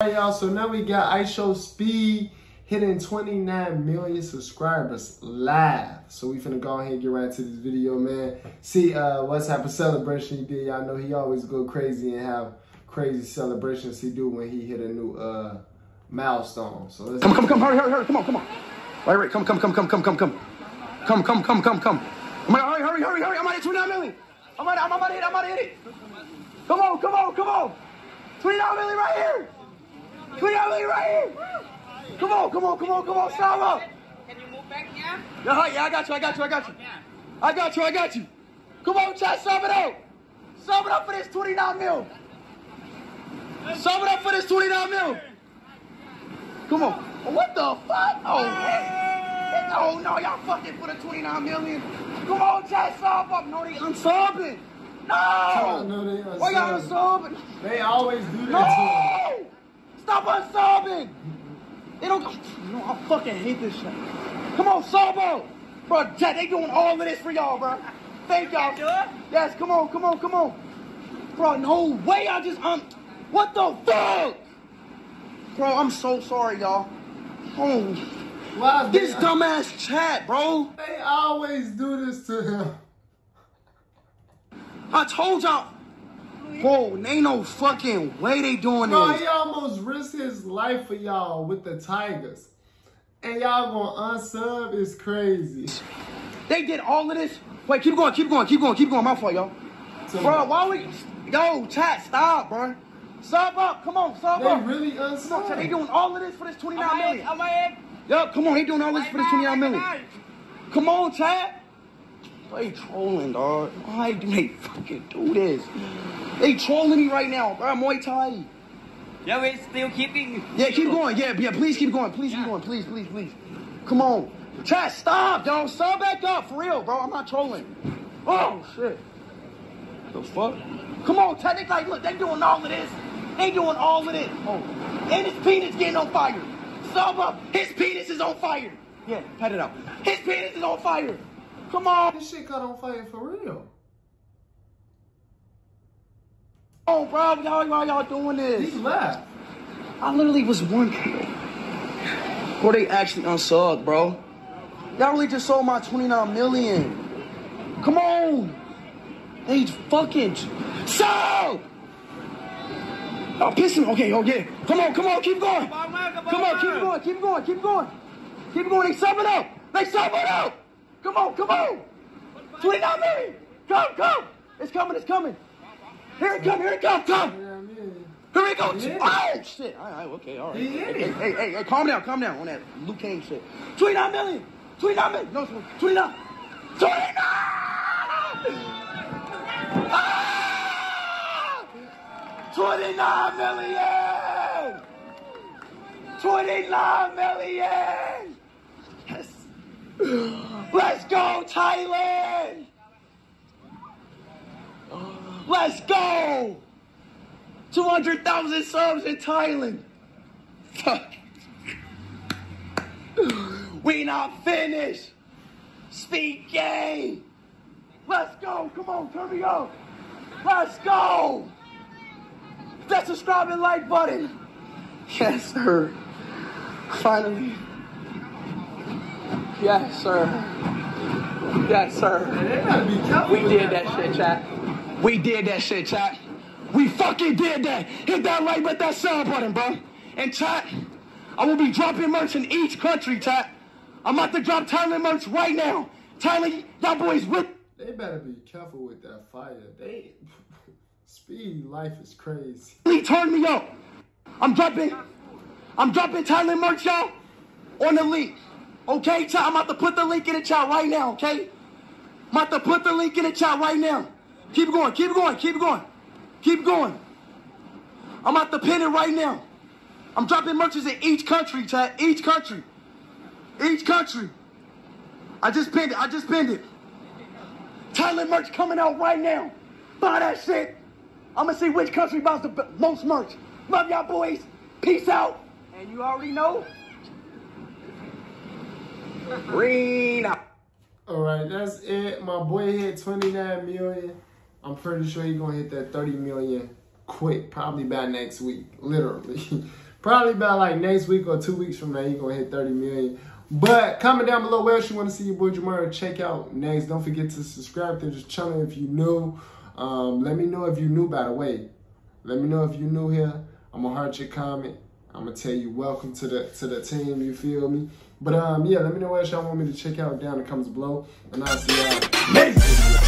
Alright, y'all, so now we got IShowSpeed Speed hitting 29 million subscribers live. So we finna go ahead and get right to this video, man. See uh, what type of celebration he did. Y'all know he always go crazy and have crazy celebrations he do when he hit a new uh, milestone. So let's come, come, come, hurry, hurry, hurry, come on, come on. Wait, wait, come, come, come, come, come, come, come. Come, come, come, come, come. I'm gonna, hurry, hurry, hurry, hurry. I'm hit 29 million. I'm gonna, I'm gonna hit, I'm gonna hit it. Come on, come on, come on. 29 million right here. 29 million right here. Come on, come on, come on, come on, stop up. Can you move back here? Yeah, yeah, I got you, I got you, I got you. I got you, I got you. Come on, chat, sum it up. Sum it up for this 29 mil. Sum it up for this 29 mil. Come on. What the fuck? Oh, man. Oh, no, y'all fucking for the 29 million. Come on, chat, sub up. No, they unsubbing. No. No, they Why y'all unsubbing? They always do that No. Stop unsubbing. They don't. You know, I fucking hate this shit. Come on, Sobo. Bro, Jack, they doing all of this for y'all, bro. Thank y'all. Yes, come on, come on, come on. Bro, no way I just, um, what the fuck? Bro, I'm so sorry, y'all. Oh, Why this they- dumbass chat, bro. They always do this to him. I told y'all. Bro, ain't no fucking way they doing Bro, this. he almost risked his life for y'all with the Tigers. And y'all gonna unsub is crazy. They did all of this. Wait, keep going, keep going, keep going, keep going. My fault, y'all. So Bro, why we? Yo, chat, stop, bro. Sub up, come on, sub they up. really Come on, they doing all of this for this 29 Amain, million. Amain. Yo, come on, they doing all this for this 29 million. Come on, chat. They trolling, dog. Why do they fucking do this? They trolling me right now, bro. I'm Muay Thai. Yeah, we're still keeping. Yeah, keep going. Yeah, yeah, please keep going. Please keep going. Please, please, please. Come on. Chat, stop, yo. Stop back up. For real, bro. I'm not trolling. Oh, shit. The fuck? Come on, chat. They like, look, they doing all of this. They doing all of this. Oh. And his penis getting on fire. Sub up. His penis is on fire. Yeah, pat it out. His penis is on fire. Come on. This shit caught on fire for real. Oh, bro. Y'all, y'all, y'all doing He this. left. I literally was one kill. Or they actually unsubbed, bro. Y'all really just sold my 29 million. Come on. They fucking sub. Oh, pissing. Okay, oh yeah. Come on, come on, keep going. Come on, keep going, keep going, keep going. Keep going. They sub it up. They sub it up. Come on, come on. 29 million. Come, come. It's coming, it's coming. Here it come, here it come, come. You know what I mean? Here we go. Oh shit. All right, okay, all right. Hey, hey, hey, hey, calm down, calm down on that Luke Kane shit. 29 million. 29 million. No, 29. 29. Ah! 29 million. 29 million. Yes. Let's Thailand. Let's go. 200,000 subs in Thailand. Fuck. We not finished. Speak game. Let's go. Come on, turn me up. Let's go. That subscribe and like button. Yes, sir. Finally. Yes, sir. Yes, sir. They gotta be careful. We did that shit, chat. We did that shit, chat. We fucking did that. Hit that like button, that sub button, bro. And chat, I will be dropping merch in each country, chat. I'm about to drop Thailand merch right now. Thailand, y'all boys with They better be careful with that fire. They speed life is crazy. me, turn me up. I'm dropping, I'm dropping Thailand merch, y'all, on the link. Okay, chat, I'm about to put the link in the chat right now, okay? I'm about to put the link in the chat right now. Keep going, keep going, keep going, keep going. I'm about to pin it right now. I'm dropping merches in each country, chat, each country. Each country. I just pinned it, I just pinned it. Thailand merch coming out right now. Buy that shit. I'm gonna see which country buys the most merch. Love y'all boys. Peace out. And you already know. Green out. All right, that's it. My boy hit 29 million. I'm pretty sure he's gonna hit that 30 million quick, probably by next week, literally. Probably by like next week or two weeks from now, he gonna hit 30 million. But comment down below where else you want to see your boy Jamar check out next. Don't forget to subscribe to this channel if you new. Um, let me know if you new, by the way. Let me know if you new here. I'm gonna heart your comment. I'm gonna tell you welcome to the to the team. You feel me? But um, yeah, let me know what y'all want me to check out down in the comments below, and I'll see y'all.